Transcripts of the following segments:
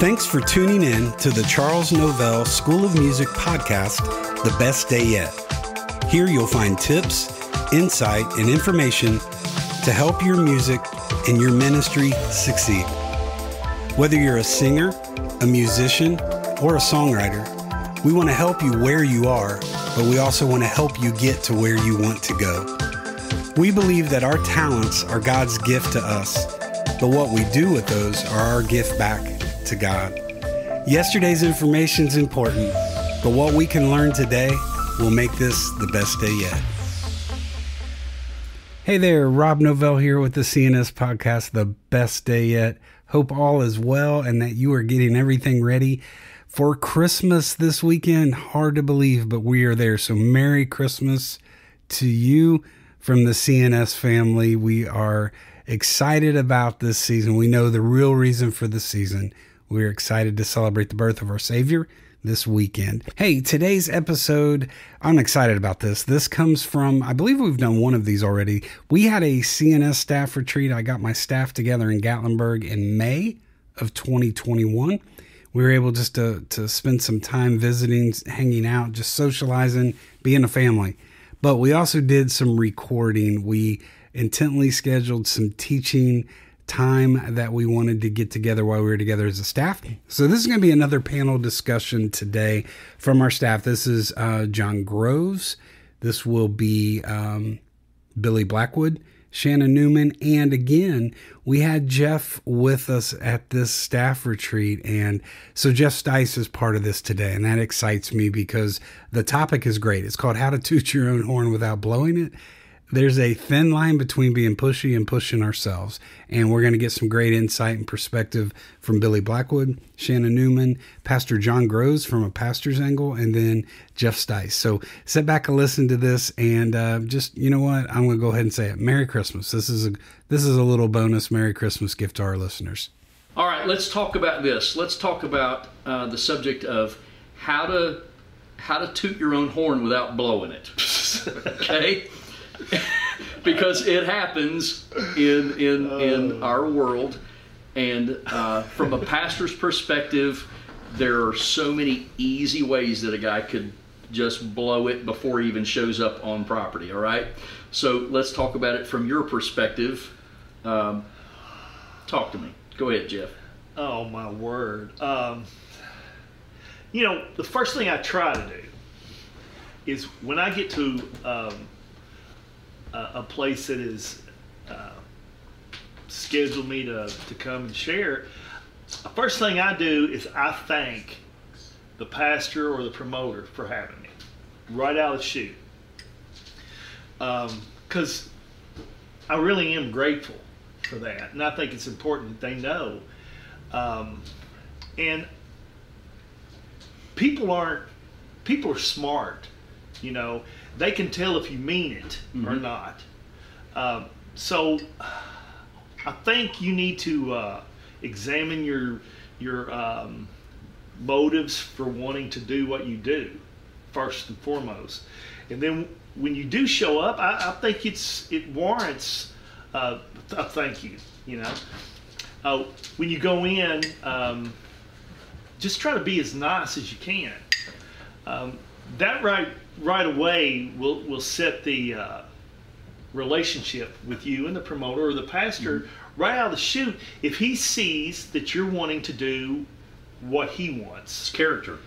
Thanks for tuning in to the Charles Novell School of Music podcast, The Best Day Yet. Here you'll find tips, insight, and information to help your music and your ministry succeed. Whether you're a singer, a musician, or a songwriter, we want to help you where you are, but we also want to help you get to where you want to go. We believe that our talents are God's gift to us, but what we do with those are our gift back to God. Yesterday's information is important, but what we can learn today will make this the best day yet. Hey there, Rob Novell here with the CNS podcast, The Best Day Yet. Hope all is well and that you are getting everything ready for Christmas this weekend. Hard to believe, but we are there. So, Merry Christmas to you from the CNS family. We are excited about this season. We know the real reason for the season. We're excited to celebrate the birth of our Savior this weekend. Hey, today's episode, I'm excited about this. This comes from, I believe we've done one of these already. We had a CNS staff retreat. I got my staff together in Gatlinburg in May of 2021. We were able just to, to spend some time visiting, hanging out, just socializing, being a family. But we also did some recording. We intently scheduled some teaching time that we wanted to get together while we were together as a staff. So, this is going to be another panel discussion today from our staff. This is uh, Jon Groves. This will be um, Billy Blackwood, Shannon Newman, and again, we had Jeff with us at this staff retreat. And so, Jeff Stice is part of this today, and that excites me because the topic is great. It's called How to Toot Your Own Horn Without Blowing It there's a thin line between being pushy and pushing ourselves. And we're going to get some great insight and perspective from Billy Blackwood, Shannon Newman, Pastor Jon Groves from a pastor's angle, and then Jeff Stice. So sit back and listen to this, and uh, just you know what, I'm going to go ahead and say it. Merry Christmas. This is a this is a little bonus Merry Christmas gift to our listeners. All right, let's talk about this. Let's talk about uh, the subject of how to how to toot your own horn without blowing it. okay. because it happens in in in our world, and uh, from a pastor's perspective, there are so many easy ways that a guy could just blow it before he even shows up on property. All right, so let's talk about it from your perspective. Um, talk to me. Go ahead, Jeff. Oh my word. Um, you know, the first thing I try to do is when I get to um, a, place that is uh, scheduled me to, to come and share, the first thing I do is I thank the pastor or the promoter for having me right out of the chute. Because um, I really am grateful for that. And I think it's important that they know. Um, and people aren't, people are smart, you know they can tell if you mean it mm-hmm. or not. Uh, so I think you need to uh, examine your your um, motives for wanting to do what you do first and foremost, and then when you do show up, I, I think it's it warrants uh, a thank you. You know, uh, when you go in, um, just try to be as nice as you can. Um, that right right away will will set the uh, relationship with you and the promoter or the pastor mm-hmm. right out of the chute. If he sees that you're wanting to do what he wants, it's character.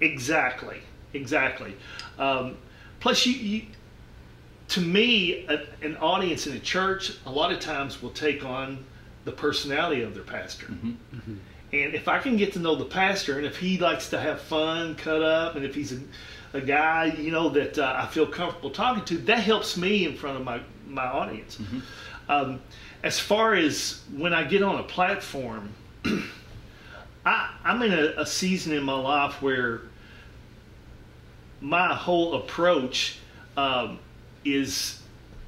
Exactly, exactly. Um, plus, you, you, to me, a, an audience in a church a lot of times will take on the personality of their pastor. Mm-hmm. Mm-hmm. And if I can get to know the pastor, and if he likes to have fun, cut up, and if he's a a guy, you know, that uh, I feel comfortable talking to, that helps me in front of my, my audience. Mm-hmm. Um, as far as when I get on a platform, I, am in a, a, season in my life where my whole approach um, is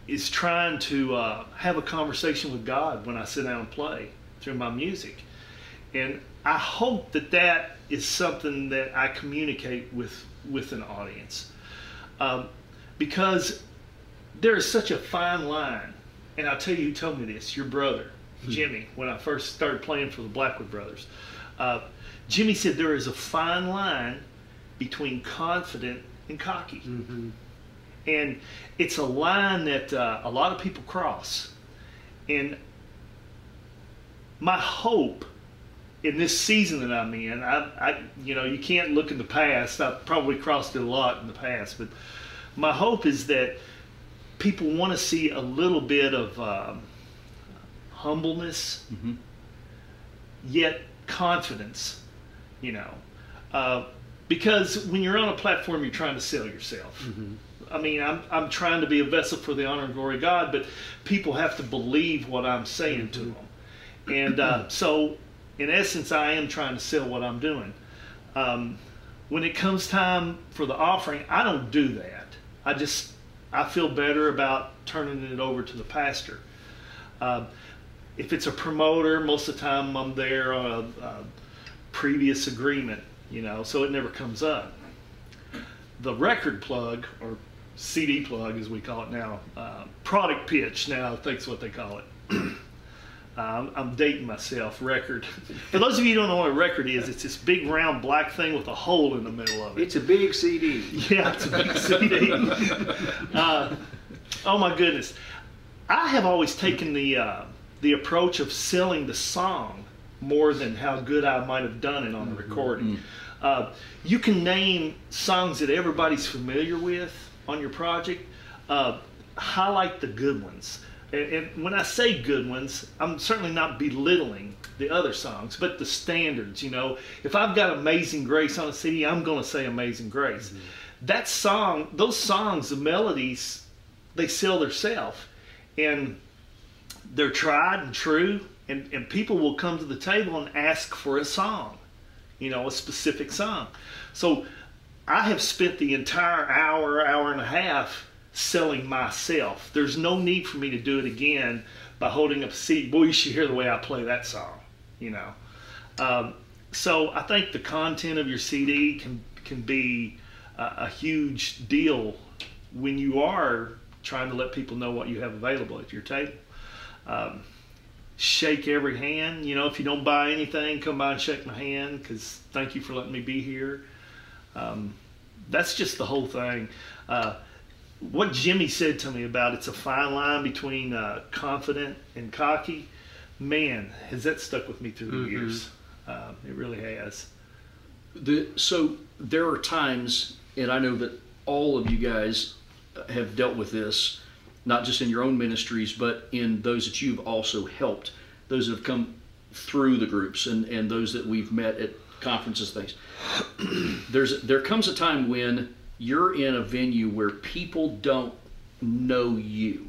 is trying to uh, have a conversation with God when I sit down and play through my music, and I hope that that is something that I communicate with with an audience um, because there is such a fine line. And I'll tell you who told me this your brother, hmm. Jimmy, when I first started playing for the Blackwood Brothers. Uh, Jimmy said there is a fine line between confident and cocky. And it's a line that uh, a lot of people cross. And my hope in this season that I'm in, I, I, you know, you can't look in the past. I've probably crossed it a lot in the past, but my hope is that people want to see a little bit of um, humbleness, yet confidence. You know, uh, because when you're on a platform, you're trying to sell yourself. I mean, I'm, I'm trying to be a vessel for the honor and glory of God, but people have to believe what I'm saying to them. And uh, so, in essence, I am trying to sell what I'm doing. Um, when it comes time for the offering, I don't do that. I just, I feel better about turning it over to the pastor. Uh, if it's a promoter, most of the time I'm there on a, a previous agreement, you know, so it never comes up. The record plug, or CD plug as we call it now, uh, product pitch now, I think's what they call it. Um, I'm dating myself. Record. For those of you who don't know what a record is, it's this big round black thing with a hole in the middle of it. It's a big CD. Yeah, it's a big CD. uh, oh my goodness, I have always taken the uh, the approach of selling the song more than how good I might have done it on the recording. Uh, you can name songs that everybody's familiar with on your project. Uh, highlight the good ones. And, and when I say good ones, I'm certainly not belittling the other songs, but the standards. You know, if I've got Amazing Grace on a CD, I'm going to say Amazing Grace. Mm-hmm. That song, those songs, the melodies, they sell themselves, and they're tried and true. And, and people will come to the table and ask for a song, you know, a specific song. So I have spent the entire hour, hour and a half selling myself. There's no need for me to do it again by holding up a CD. Boy, you should hear the way I play that song, you know. Um, so I think the content of your CD can can be a, huge deal when you are trying to let people know what you have available at your table. Um, shake every hand. You know, if you don't buy anything, come by and shake my hand because thank you for letting me be here. Um, that's just the whole thing. Uh, what Jimmy said to me about it's a fine line between uh, confident and cocky. Man, has that stuck with me through the years? Um, it really has. The, so there are times, and I know that all of you guys have dealt with this, not just in your own ministries, but in those that you've also helped, those that have come through the groups and, and those that we've met at conferences, things. There's there comes a time when you're in a venue where people don't know you.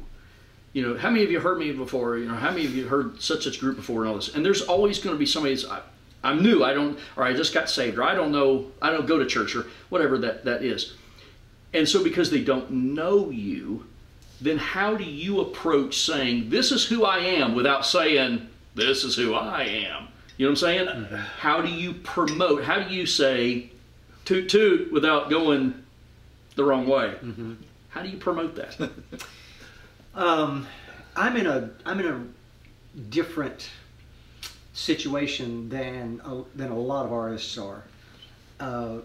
You know, how many of you heard me before? You know, how many of you heard such such group before and all this? And there's always going to be somebody that's I, I'm new. I don't, or I just got saved, or I don't know. I don't go to church, or whatever that that is. And so, because they don't know you, then how do you approach saying this is who I am without saying this is who I am? You know what I'm saying? Mm-hmm. How do you promote? How do you say toot toot without going the wrong way? How do you promote that? Um, I'm in a I'm in a different situation than a, than a lot of artists are. Uh,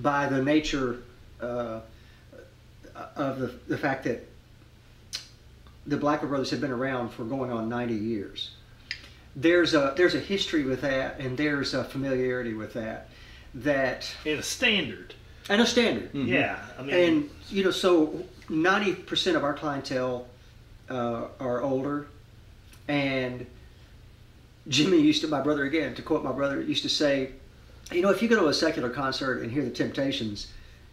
by the nature uh, of the, the fact that the Blackwood Brothers have been around for going on 90 years. There's a there's a history with that, and there's a familiarity with that. That And a standard. And a standard. Yeah. I mean, And you know, so ninety percent of our clientele uh, are older, and Jimmy used to, my brother again, to quote my brother, used to say, you know, if you go to a secular concert and hear the Temptations,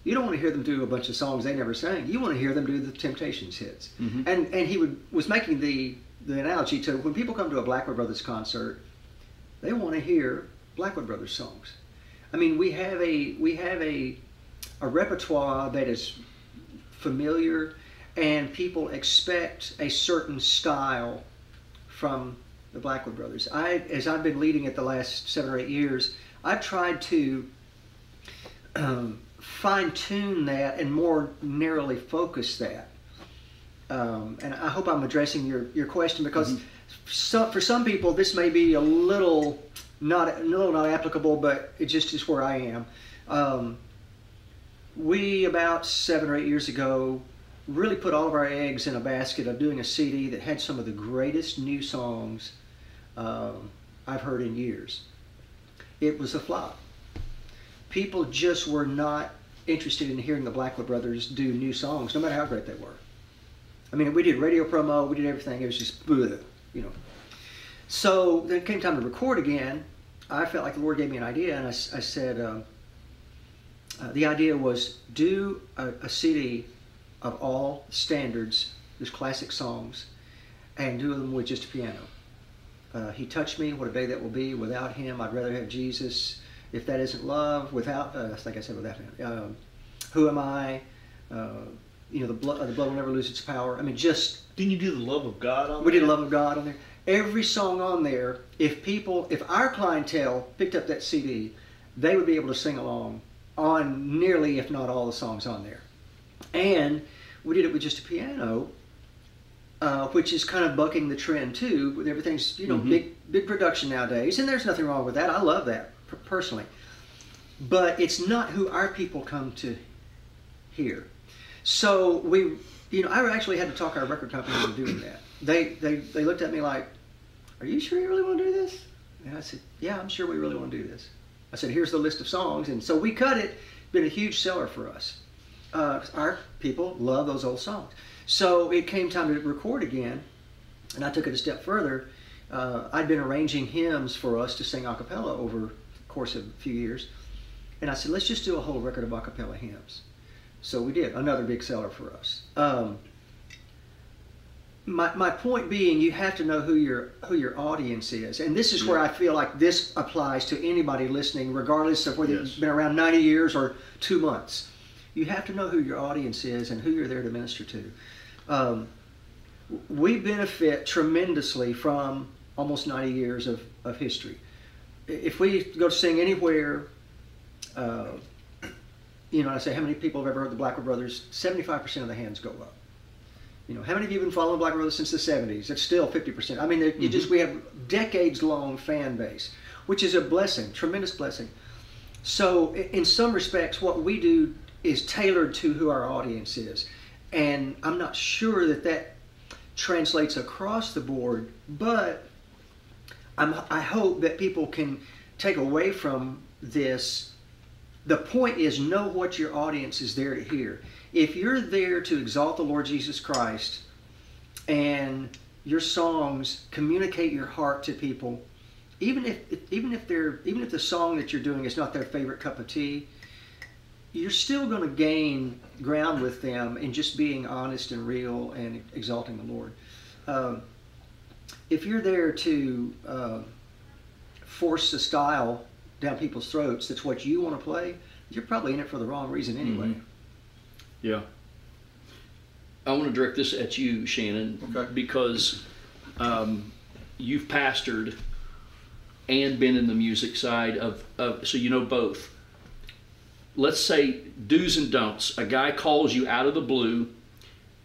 you don't want to hear them do a bunch of songs they never sang. You want to hear them do the Temptations hits. And and he would was making the the analogy to when people come to a Blackwood Brothers concert, they want to hear Blackwood Brothers songs. I mean, we have a we have a a repertoire that is familiar, and people expect a certain style from the Blackwood Brothers. I, as I've been leading it the last seven or eight years, I've tried to um, fine tune that and more narrowly focus that. Um, and I hope I'm addressing your, your question because some, for some people this may be a little not no not applicable, but it just is where I am. Um, we about seven or eight years ago really put all of our eggs in a basket of doing a CD that had some of the greatest new songs um, I've heard in years. It was a flop. People just were not interested in hearing the Blackwood Brothers do new songs, no matter how great they were. I mean, we did radio promo, we did everything. It was just, bleh, you know. So then came time to record again. I felt like the Lord gave me an idea, and I, I said, um, uh, the idea was do a, a CD of all standards, these classic songs, and do them with just a piano. Uh, he touched me. What a day that will be. Without him, I'd rather have Jesus. If that isn't love, without, uh, like I said, without him. Um, who am I? Uh, you know, the blood, the blood will never lose its power. I mean, just Didn't you do the love of God on there? we did that? Love of God on there. Every song on there, if people, if our clientele picked up that CD, they would be able to sing along on nearly, if not all, the songs on there. And we did it with just a piano, uh, which is kind of bucking the trend too. With everything's, you know, Mhm. big big production nowadays, and there's nothing wrong with that. I love that personally, but it's not who our people come to hear. So we, you know, I actually had to talk our record company into doing that. They they they looked at me like, "Are you sure you really want to do this?" And I said, "Yeah, I'm sure we really want to do this." I said, "Here's the list of songs," and so we cut it. Been a huge seller for us. Uh, our people love those old songs. So it came time to record again, and I took it a step further. Uh, I'd been arranging hymns for us to sing a cappella over the course of a few years, and I said, "Let's just do a whole record of a cappella hymns." So we did. Another big seller for us. Um, my, my point being, you have to know who your who your audience is, and this is where I feel like this applies to anybody listening, regardless of whether Yes. you've been around ninety years or two months. You have to know who your audience is and who you're there to minister to. Um, we benefit tremendously from almost 90 years of, of history. If we go to sing anywhere, uh, you know, I say, how many people have ever heard the Blackwood Brothers? 75% of the hands go up. You know, how many of you have been following Black Brothers since the 70s? It's still 50%. I mean, they- you mm-hmm. just we have decades long fan base, which is a blessing, tremendous blessing. So, in some respects, what we do is tailored to who our audience is. And I'm not sure that that translates across the board, but I'm, I hope that people can take away from this. The point is, know what your audience is there to hear. If you're there to exalt the Lord Jesus Christ and your songs communicate your heart to people, even if even if they're even if the song that you're doing is not their favorite cup of tea, you're still going to gain ground with them in just being honest and real and exalting the Lord. Um, if you're there to uh, force a style down people's throats that's what you want to play, you're probably in it for the wrong reason anyway. Mhm. Yeah. I want to direct this at you, Shannon, Okay. because um, you've pastored and been in the music side of, of, so you know both. Let's say do's and don'ts. A guy calls you out of the blue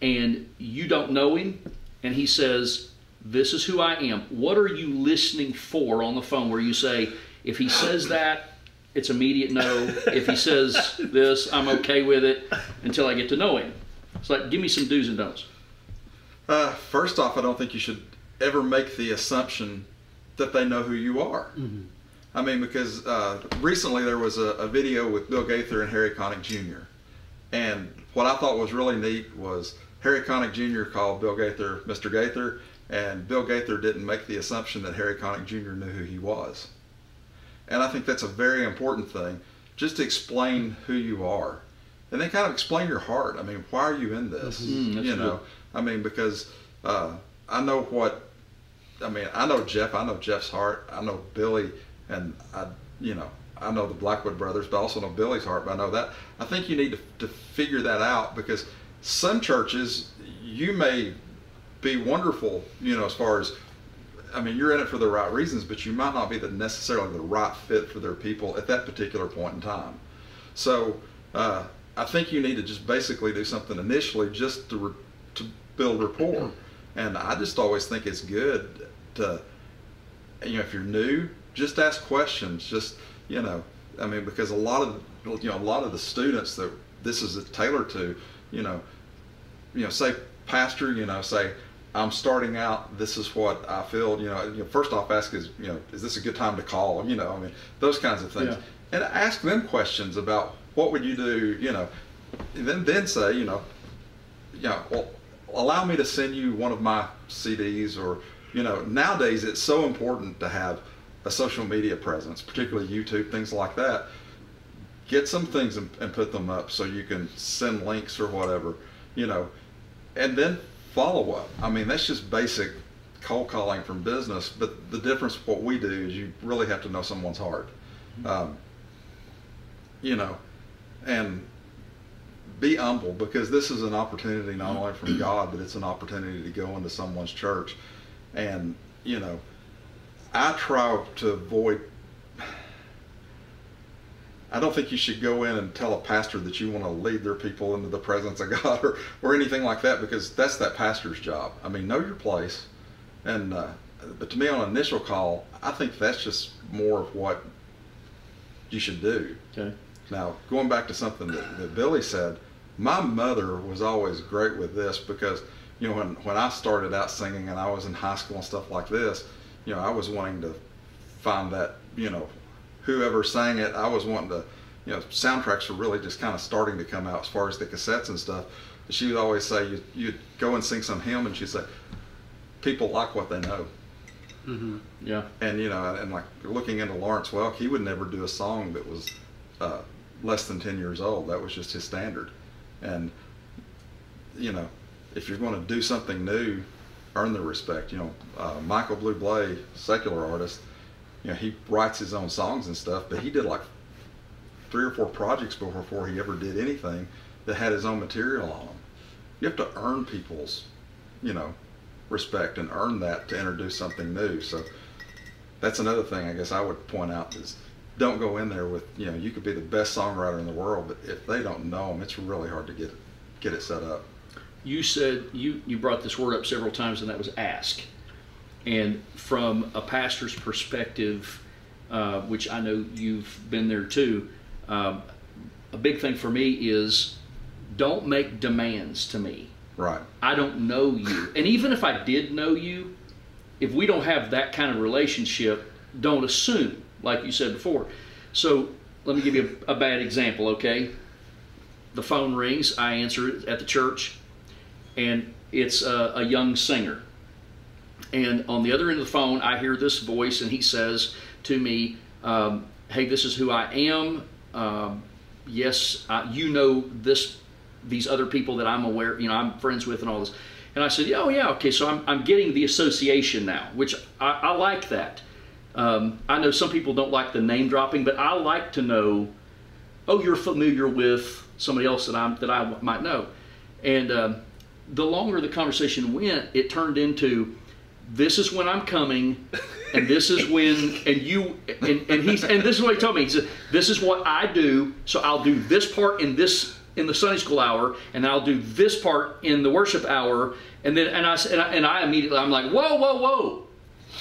and you don't know him, and he says, This is who I am. What are you listening for on the phone where you say, If he says that, it's immediate no. If he says this, I'm okay with it until I get to know him. It's like, give me some do's and don'ts. Uh, first off, I don't think you should ever make the assumption that they know who you are. I mean, because uh, recently there was a, a video with Bill Gaither and Harry Connick Jr. And what I thought was really neat was Harry Connick Jr. called Bill Gaither Mr. Gaither, and Bill Gaither didn't make the assumption that Harry Connick Jr. knew who he was. And I think that's a very important thing, just to explain who you are. And then kind of explain your heart. I mean, why are you in this? Mhm, you know, good. I mean, because uh, I know what, I mean, I know Jeff, I know Jeff's heart, I know Billy, and I, you know, I know the Blackwood brothers, but I also know Billy's heart, but I know that. I think you need to, to figure that out because some churches, you may be wonderful, you know, as far as, I mean, you're in it for the right reasons, but you might not be the necessarily the right fit for their people at that particular point in time. So uh, I think you need to just basically do something initially just to re- to build rapport. And I just always think it's good to, you know, if you're new, just ask questions. Just you know, I mean, because a lot of you know a lot of the students that this is tailored to, you know, you know, say pastor, you know, say I'm starting out. This is what I feel. You know, you know, first off, ask is you know, is this a good time to call? You know, I mean, those kinds of things, Yeah. and ask them questions about what would you do. You know, then then say, you know, you know, well, allow me to send you one of my CDs or you know, nowadays it's so important to have a social media presence, particularly YouTube, things like that. Get some things and, and put them up so you can send links or whatever, you know, and then follow up. I mean, that's just basic cold calling from business. But the difference with what we do is you really have to know someone's heart, um, you know, and be humble because this is an opportunity not only from God, but it's an opportunity to go into someone's church. And, you know, I try to avoid. I don't think you should go in and tell a pastor that you want to lead their people into the presence of God or, or anything like that because that's that pastor's job. I mean, know your place. And, uh, but to me, on an initial call, I think that's just more of what you should do. Okay. Now, going back to something that, that Billy said, my mother was always great with this because, you know, when, when I started out singing and I was in high school and stuff like this, you know, I was wanting to find that, you know, whoever sang it, I was wanting to, you know, soundtracks were really just kind of starting to come out as far as the cassettes and stuff. But she would always say, you, you'd go and sing some hymn and she'd say, people like what they know. Yeah. And, you know, and like looking into Lawrence Welk, he would never do a song that was uh, less than 10 years old. That was just his standard. And, you know, if you're going to do something new, earn the respect. You know, uh, Michael Bublé, secular artist, you know, he writes his own songs and stuff, but he did like three or four projects before he ever did anything that had his own material on them. You have to earn people's, you know, respect and earn that to introduce something new. So that's another thing I guess I would point out is don't go in there with you know you could be the best songwriter in the world, but if they don't know them, it's really hard to get get it set up. You said you you brought this word up several times, and that was ask. And from a pastor's perspective, uh, which I know you've been there too, um, a big thing for me is don't make demands to me. Right. I don't know you. And even if I did know you, if we don't have that kind of relationship, don't assume, like you said before. So let me give you a, a bad example, okay? The phone rings, I answer it at the church, and it's a, a young singer. And on the other end of the phone, I hear this voice, and he says to me, um, Hey, this is who I am. Um, yes, I, you know this these other people that I'm aware, you know, I'm friends with and all this. And I said, yeah, oh yeah, okay, so I'm, I'm getting the association now, which I, I like that. Um, I know some people don't like the name dropping, but I like to know, oh, you're familiar with somebody else that I'm that I might know. And um, the longer the conversation went, it turned into, this is when I'm coming, and this is when, and you, and, and he's, and this is what he told me. He said, this is what I do, so I'll do this part in this in the Sunday school hour, and I'll do this part in the worship hour, and then and I and I, and I immediately I'm like, whoa, whoa, whoa.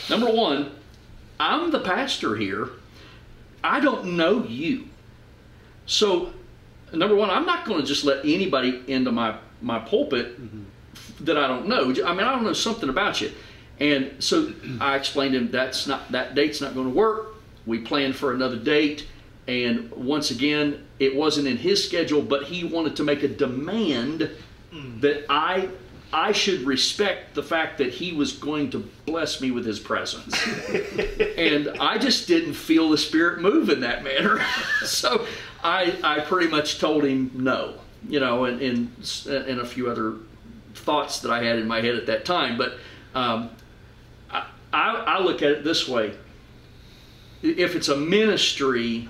Number one, I'm the pastor here. I don't know you, so number one, I'm not going to just let anybody into my my pulpit mm-hmm. that I don't know. I mean, I don't know something about you, and so I explained to him that's not that date's not going to work. We planned for another date. And once again, it wasn't in his schedule, but he wanted to make a demand that I I should respect the fact that he was going to bless me with his presence. and I just didn't feel the spirit move in that manner. so I I pretty much told him no, you know, and and, and a few other thoughts that I had in my head at that time. But um, I, I, look at it this way: if it's a ministry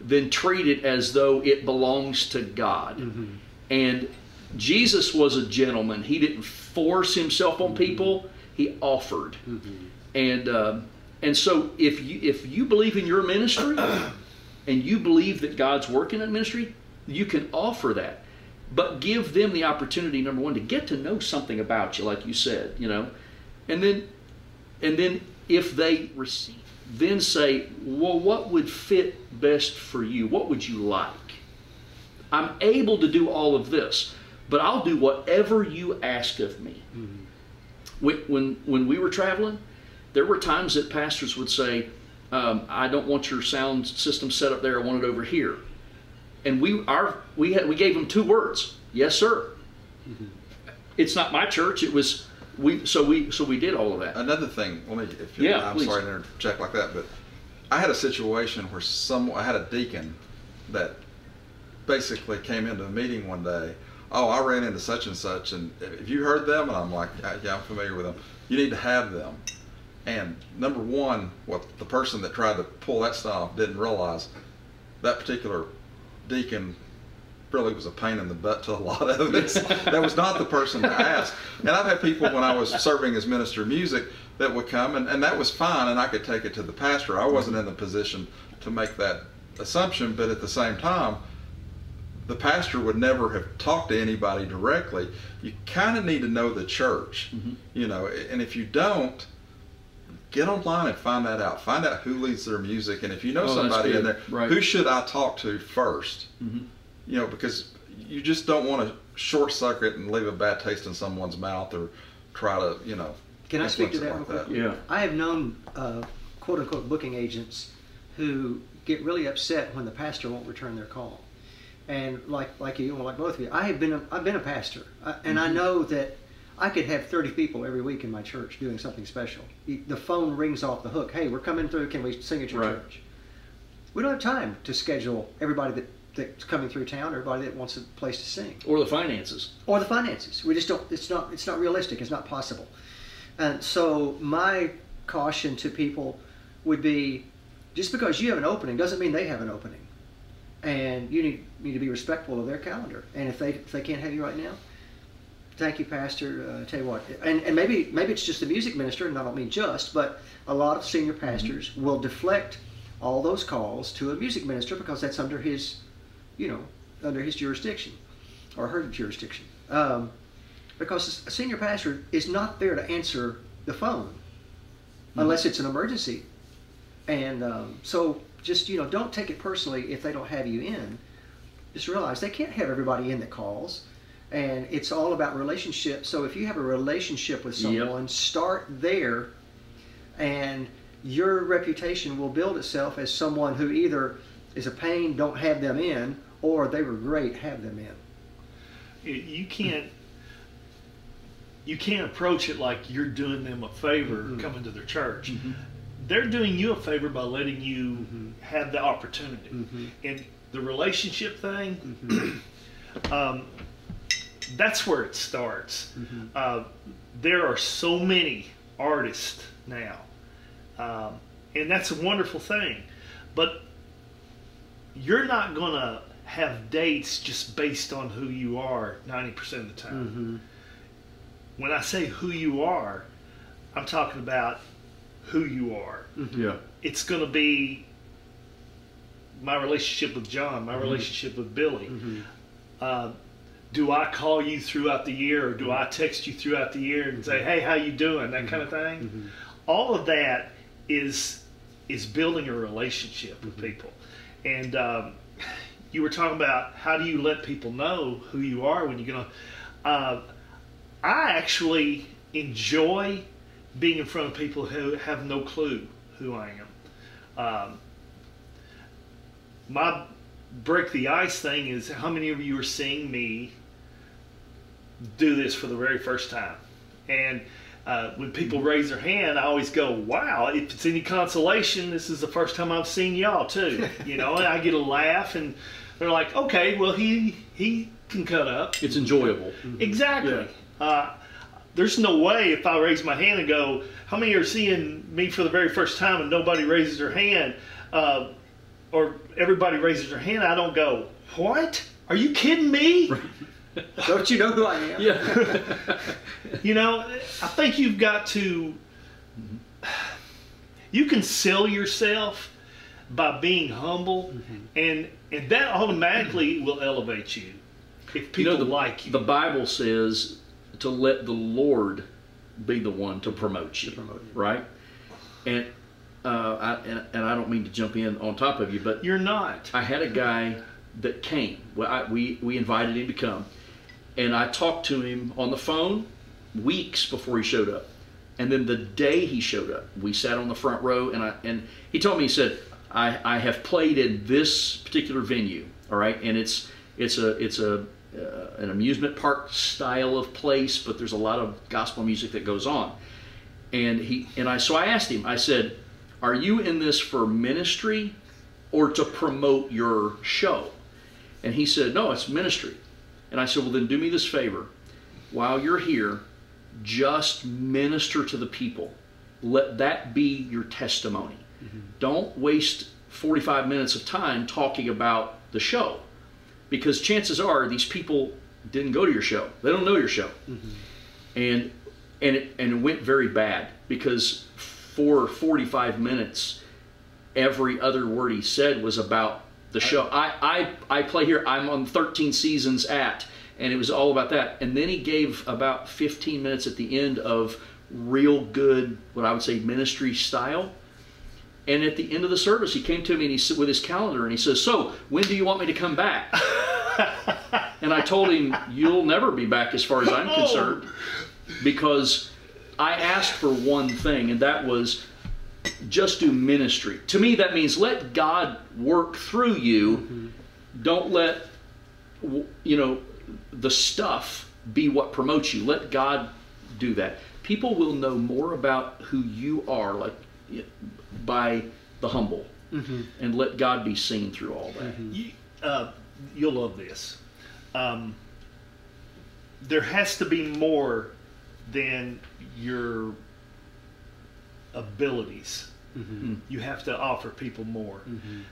then treat it as though it belongs to God. Mm-hmm. And Jesus was a gentleman. He didn't force himself on mm-hmm. people. He offered. Mm-hmm. And uh, and so if you if you believe in your ministry and you believe that God's working in ministry, you can offer that. But give them the opportunity, number one, to get to know something about you, like you said, you know, and then and then if they receive then say, well, what would fit best for you? What would you like? I'm able to do all of this, but I'll do whatever you ask of me. When, when, when we were traveling, there were times that pastors would say, um, I don't want your sound system set up there, I want it over here. And we, our, we, had, we gave them two words yes, sir. It's not my church, it was, we, so, we, so we did all of that. Another thing, let me, if you, Yeah, I'm please. sorry to interject like that, but I had a situation where some, I had a deacon that basically came into a meeting one day. Oh, I ran into such and such, and have you heard them? And I'm like, yeah, yeah, I'm familiar with them. You need to have them. And number one, what the person that tried to pull that stuff didn't realize that particular deacon really was a pain in the butt to a lot of us. that was not the person to ask. And I've had people when I was serving as minister of music that would come, and, and that was fine, and I could take it to the pastor. I wasn't in the position to make that assumption, but at the same time, the pastor would never have talked to anybody directly. You kind of need to know the church, you know, and if you don't, get online and find that out. Find out who leads their music, and if you know Oh, somebody in there, Right. who should I talk to 1st Mhm. You know, because you just don't want to short circuit and leave a bad taste in someone's mouth or try to, you know. Can I speak to influence that it real like quick? Yeah. I have known uh, quote unquote booking agents who get really upset when the pastor won't return their call. And like like you, like both of you, I have been a, I've been a pastor, uh, and I know that I could have 30 people every week in my church doing something special. The phone rings off the hook. Hey, we're coming through. Can we sing at your Right. church? We don't have time to schedule everybody that, that's coming through town, everybody that wants a place to sing Or the finances. or the finances. We just don't. It's not. It's not realistic. It's not possible. And so my caution to people would be, just because you have an opening doesn't mean they have an opening, and you need need to be respectful of their calendar. And if they if they can't have you right now, thank you, Pastor. Uh, tell you what, and and maybe maybe it's just the music minister, and I don't mean just, but a lot of senior pastors will deflect all those calls to a music minister because that's under his, you know, under his jurisdiction or her jurisdiction. Um, because a senior pastor is not there to answer the phone unless it's an emergency. And um, so just, you know, don't take it personally if they don't have you in. Just realize they can't have everybody in that calls. And it's all about relationship. So if you have a relationship with Yep. someone, start there and your reputation will build itself as someone who either is a pain, don't have them in, or they were great, have them in. You- can't you can't approach it like you're doing them a favor coming to their church. They're doing you a favor by letting you have the opportunity. And the relationship thing, um, that's where it starts. Uh, there are so many artists now, um, and that's a wonderful thing. But you're not going to have dates just based on who you are 90% of the time. Mm-hmm. When I say who you are, I'm talking about who you are. Mm-hmm. Yeah. It's going to be my relationship with Jon, my mm-hmm. relationship with Billy. Uh, do I call you throughout the year, or do I text you throughout the year and say, "Hey, how you doing?" That kind of thing. All of that is is building a relationship with people. And um, you were talking about how do you let people know who you are when you're gonna. Uh, I actually enjoy being in front of people who have no clue who I am. Um, my break the ice thing is how many of you are seeing me do this for the very first time? And uh, when people raise their hand, I always go, "Wow! If it's any consolation, this is the first time I've seen y'all too." You know, and I get a laugh, and they're like, "Okay, well he he can cut up." It's enjoyable. Exactly. Uh, there's no way if I raise my hand and go, how many are seeing me for the very first time and nobody raises their hand, uh, or everybody raises their hand, I don't go, what? Are you kidding me? Don't you know who I am? Yeah. You know, I think you've got to. You can sell yourself by being humble, and and that automatically will elevate you if you people know, the, like you. the Bible says to let the Lord be the one to promote you. promote you. Right? And uh, I, and, and I don't mean to jump in on top of you, but You're not. I had a guy that came. Well, I, we we invited him to come, and I talked to him on the phone weeks before he showed up, and then the day he showed up, we sat on the front row, and I and he told me he said, "I I have played in this particular venue, all right, and it's it's a it's a uh, an amusement park style of place, but there's a lot of gospel music that goes on." And he and I so I asked him. I said, "Are you in this for ministry or to promote your show?" And he said, "No, it's ministry." And I said, "Well, then do me this favor. While you're here, just minister to the people. Let that be your testimony. Mm-hmm. Don't waste 45 minutes of time talking about the show because chances are these people didn't go to your show. They don't know your show. Mm-hmm. And and it and it went very bad because for 45 minutes every other word he said was about the show. I I I play here. I'm on 13 seasons at and it was all about that. And then he gave about 15 minutes at the end of real good what I would say ministry style. And at the end of the service, he came to me and he said with his calendar and he says, "So when do you want me to come back?" and I told him, "You'll never be back as far as I'm concerned, because I asked for one thing, and that was just do ministry. To me, that means let God work through you. Don't let you know the stuff be what promotes you. Let God do that. People will know more about who you are, like by the humble, and let God be seen through all that. You, uh, you'll love this. Um, there has to be more than your abilities. You have to offer people more.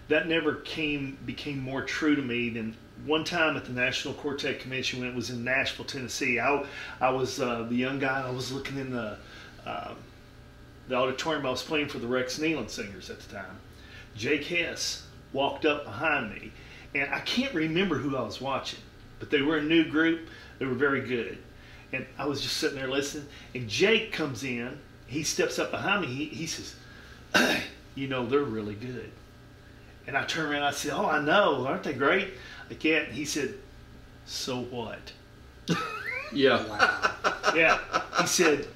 That never came became more true to me than one time at the National Quartet Convention when it was in Nashville, Tennessee. I, I was uh, the young guy. I was looking in the um the auditorium. I was playing for the Rex Nelon Singers at the time. Jake Hess walked up behind me, and I can't remember who I was watching, but they were a new group. They were very good. And I was just sitting there listening, and Jake comes in. He steps up behind me. He, he says, You know, they're really good. And I turned around and I said, Oh, I know. Aren't they great? I can't. He said, So what? Yeah, Yeah. He said,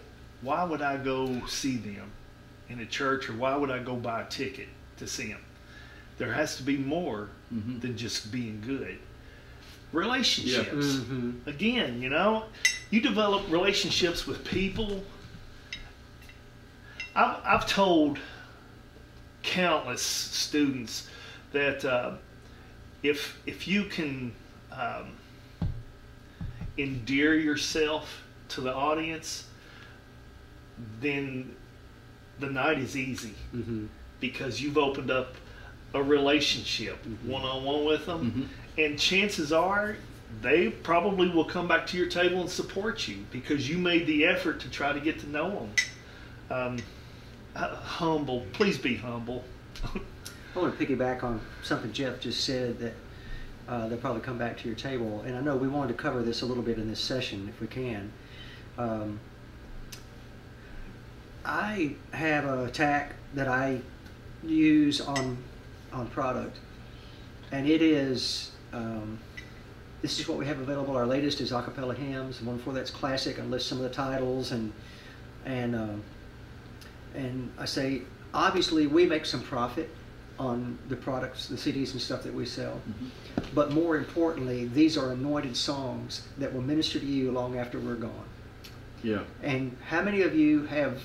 Why would I go see them in a church or why would I go buy a ticket to see them? There has to be more mm-hmm. than just being good. Relationships. Mm-hmm. Again, you know, you develop relationships with people. I've, I've told countless students that uh, if if you can um, endear yourself to the audience, then the night is easy. Because you've opened up a relationship one on one with them, and chances are they probably will come back to your table and support you because you made the effort to try to get to know them. Um, uh, humble, please be humble. I want to piggyback on something Jeff just said that uh, they'll probably come back to your table. And I know we wanted to cover this a little bit in this session if we can. Um, I have a tack that I use on on product, and it is um, this is what we have available. Our latest is acapella hymns. One before that's classic. I list some of the titles and and um, and I say obviously we make some profit on the products, the CDs and stuff that we sell. But more importantly, these are anointed songs that will minister to you long after we're gone. yeah. And how many of you have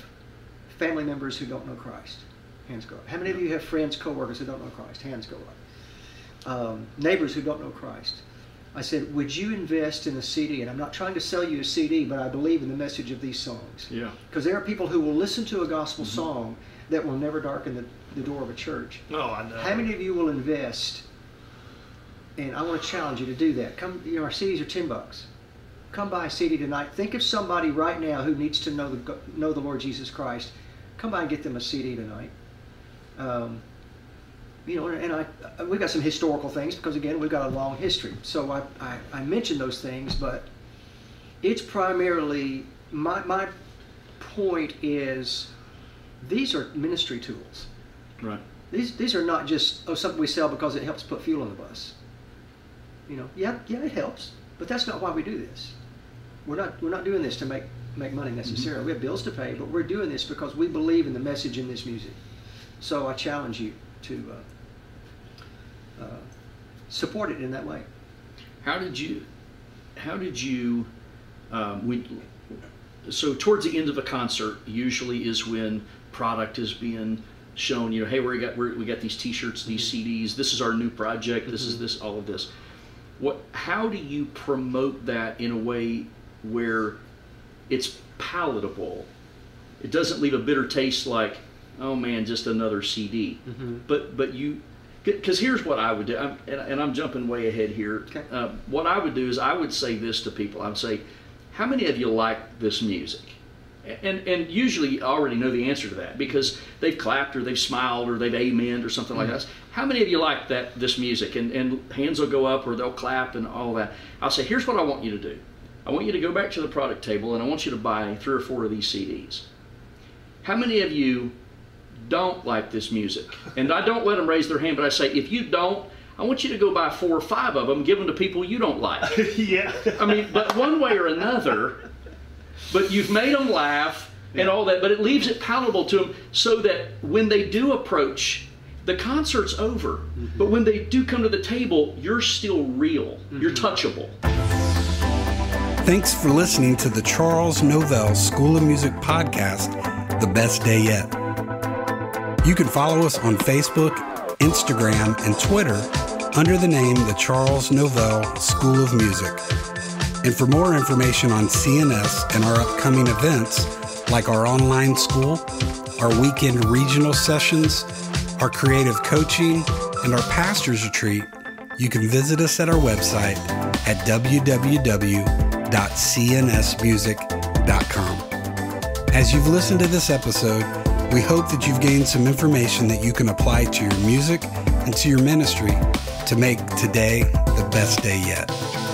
family members who don't know Christ? Hands go up. How many of you have friends, coworkers who don't know Christ? Hands go up. Um, neighbors who don't know Christ. I said, would you invest in a CD? And I'm not trying to sell you a CD, but I believe in the message of these songs. Yeah. Because there are people who will listen to a gospel song that will never darken the, the door of a church. No, I know. How many of you will invest? And I want to challenge you to do that. Come, you know, our CDs are ten bucks. Come buy a CD tonight. Think of somebody right now who needs to know the know the Lord Jesus Christ. Come by and get them a CD tonight. Um, you know, and I we've got some historical things because again we've got a long history. So I I, I mentioned those things, but it's primarily my my point is these are ministry tools. Right. These these are not just oh something we sell because it helps put fuel on the bus. You know, yeah, yeah, it helps, but that's not why we do this. We're not we're not doing this to make make money necessarily. We have bills to pay, but we're doing this because we believe in the message in this music. So I challenge you to uh, support it in that way. How did you? How did you? Um, we, so towards the end of a concert, usually is when product is being shown. You know, hey, we got we're, we got these T-shirts, these mm-hmm. CDs. This is our new project. This is mm-hmm. this all of this. What? How do you promote that in a way where it's palatable? It doesn't leave a bitter taste like, oh man, just another CD. Mm-hmm. But but you because here's what I would do, I'm, and, and I'm jumping way ahead here. Okay. Uh, what I would do is I would say this to people. I would say, how many of you like this music? And and usually I already know the answer to that because they've clapped or they've smiled or they've amened or something like that. How many of you like that this music? And and hands will go up or they'll clap and all that. I'll say, here's what I want you to do. I want you to go back to the product table and I want you to buy three or four of these CDs. How many of you don't like this music? And I don't let them raise their hand, but I say, if you don't, I want you to go buy four or five of them, give them to people you don't like. yeah. I mean, but one way or another, but you've made them laugh and all that, but it leaves it palatable to them so that when they do approach, the concert's over. Mm-hmm. But when they do come to the table, you're still real. Mm-hmm. You're touchable. Thanks for listening to the Charles Novell School of Music podcast, The Best Day Yet. You can follow us on Facebook, Instagram, and Twitter under the name the Charles Novell School of Music. And for more information on CNS and our upcoming events, like our online school, our weekend regional sessions, our creative coaching, and our pastor's retreat, you can visit us at our website at www.cnsmusic.com. As you've listened to this episode, we hope that you've gained some information that you can apply to your music and to your ministry to make today the best day yet.